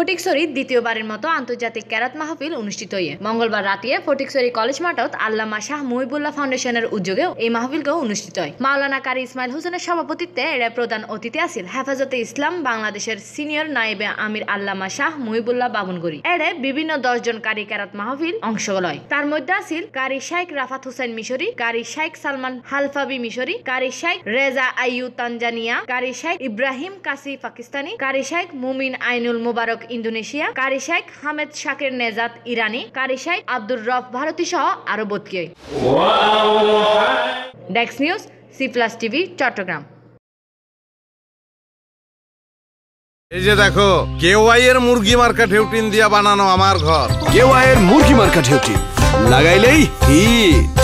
ফটিকছড়ি দ্বিতীয়বারের মতো আন্তর্জাতিক ক্যারাত মাহফিল অনুষ্ঠিত হয়ে মঙ্গলবার রাতে ফটিকছড়ি কলেজ মাঠত আল্লামা শাহ মহিবুল্লাহ ফাউন্ডেশনের উদ্যোগে এই মাহফিলকেও অনুষ্ঠিত হয়। মাওলানা কারি ইসমাইল হোসেনের সভাপতিত্বে এর প্রধান অতিথি আছিল হেফাজতে ইসলাম বাংলাদেশের সিনিয়র নায়েবে আমির আল্লামা শাহ মহিবুল্লাহ বাবনগরি। এর বিভিন্ন দশজন কারি ক্যারাত মাহফিল অংশ লয় তার মধ্যে আছিল কারি শাইখ রাফাত হুসাইন মিশরি, কারি শাইখ সালমান হালফাবি মিশরি, কারি শাইখ রেজা আইয়ু তানজানিয়া, কারি শাইখ ইব্রাহিম কাসি পাকিস্তানি, কারি শাইখ মুমিন আইনুল মুবারক ইন্দোনেশিয়া কারি শাইখ হামেদ শাকের নেজাত ইরানি কারি শাইখ আব্দুর রফ ভারতী সহ আরও বতকিয় ডেক্স news C plus TV Chattogram. এই যে দেখো কেওয়াই এর মুরগি মার্কা ঢেউটিন দিয়া বানানো আমার ঘর। কেওয়াইয়ের মুরগি মার্কা ঢেউটি লাগাইলেই হিট।